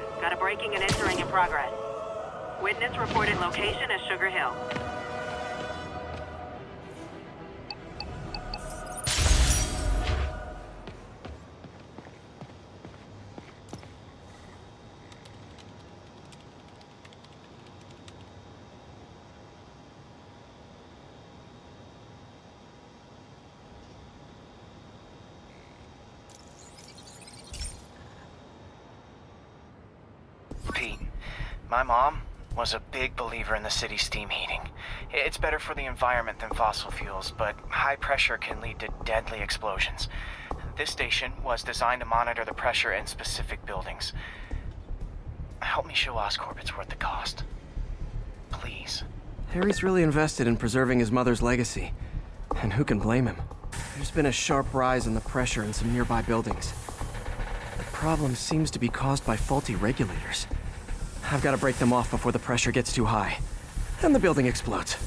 1. Got a breaking and entering in progress. Witness reported location as Sugar Hill. My mom was a big believer in the city's steam heating. It's better for the environment than fossil fuels, but high pressure can lead to deadly explosions. This station was designed to monitor the pressure in specific buildings. Help me show Oscorp it's worth the cost. Please. Harry's really invested in preserving his mother's legacy. And who can blame him? There's been a sharp rise in the pressure in some nearby buildings. The problem seems to be caused by faulty regulators. I've got to break them off before the pressure gets too high. And the building explodes.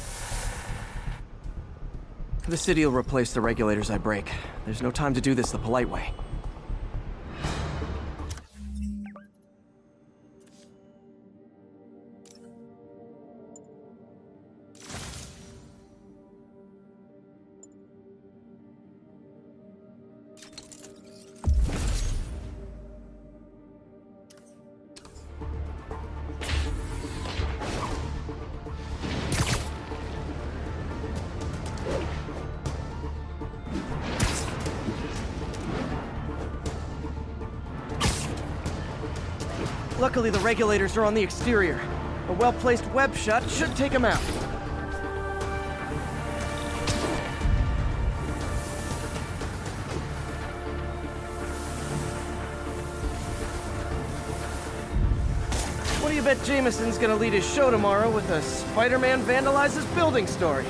The city will replace the regulators I break. There's no time to do this the polite way. Luckily, the regulators are on the exterior. A well-placed web shot should take them out. What do you bet Jameson's gonna lead his show tomorrow with a Spider-Man vandalizes building story?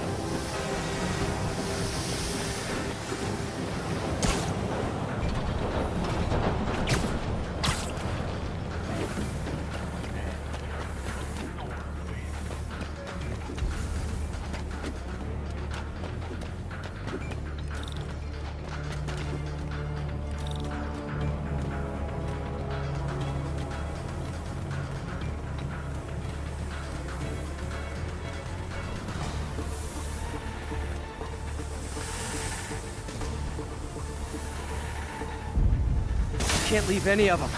Can't leave any of them.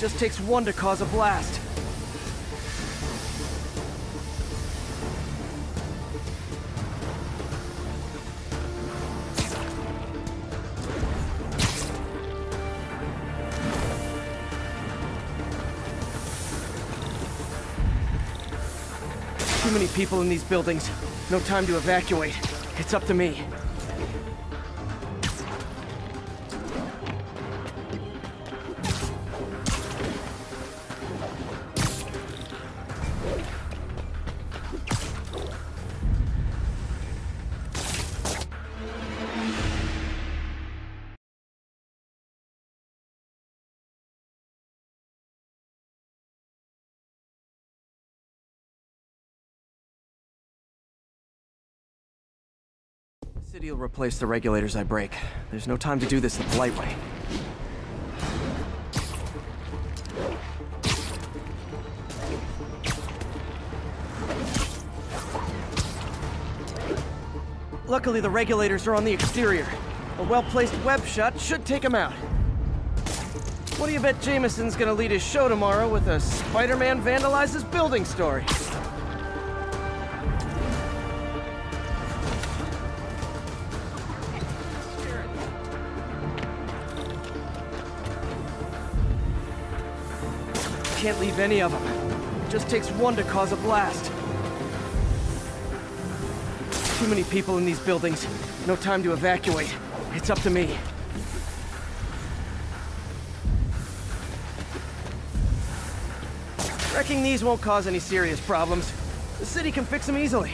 Just takes one to cause a blast. Too many people in these buildings. No time to evacuate. It's up to me. The city will replace the regulators I break. There's no time to do this the polite way. Luckily, the regulators are on the exterior. A well-placed web shot should take them out. What do you bet Jameson's gonna lead his show tomorrow with a Spider-Man vandalizes building story? Can't leave any of them. It Just takes one to cause a blast. Too many people in these buildings. No time to evacuate. It's up to me. Wrecking these won't cause any serious problems. The city can fix them easily.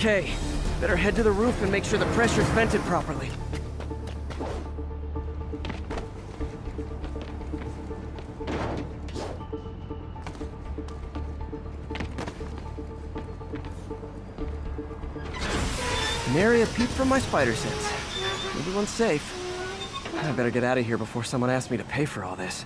Okay, better head to the roof and make sure the pressure's vented properly. Nary a peep from my spider sense. Everyone's safe. I better get out of here before someone asks me to pay for all this.